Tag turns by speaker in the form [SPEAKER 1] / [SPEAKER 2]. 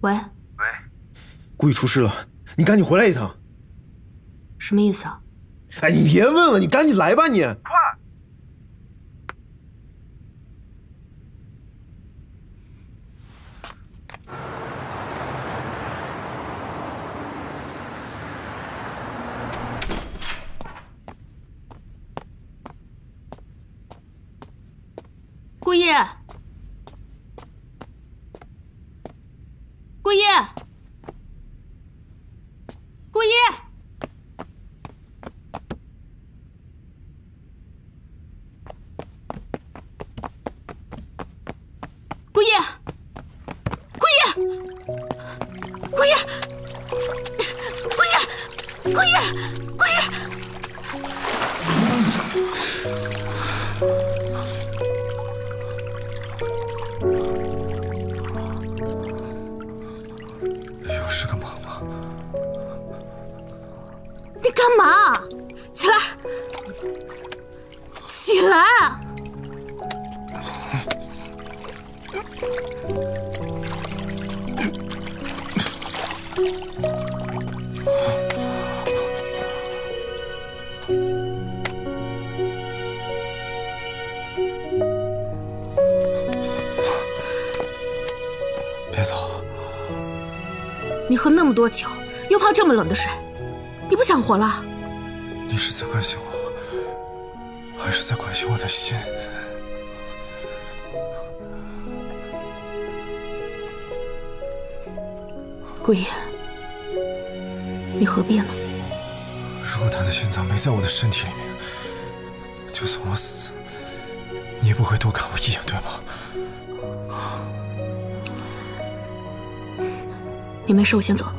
[SPEAKER 1] 喂，
[SPEAKER 2] 喂，
[SPEAKER 3] 顾意出事了，你赶紧回来一趟。
[SPEAKER 1] 什么意思啊？
[SPEAKER 3] 哎，你别问了，你赶紧来吧，你。
[SPEAKER 2] 快！
[SPEAKER 1] 顾夜，顾一，顾一，顾一，顾一，顾一，顾一，顾。
[SPEAKER 4] 有事干嘛吗？
[SPEAKER 1] 你干嘛？起来，起来！
[SPEAKER 4] 别走，
[SPEAKER 1] 你喝那么多酒，又泡这么冷的水，你不想活了？
[SPEAKER 4] 你是在关心我，还是在关心我的心？
[SPEAKER 1] 顾夜，你何必呢？
[SPEAKER 4] 如果他的心脏没在我的身体里面，就算我死，你也不会多看我一眼，对吗？
[SPEAKER 1] 你没事，我先走了。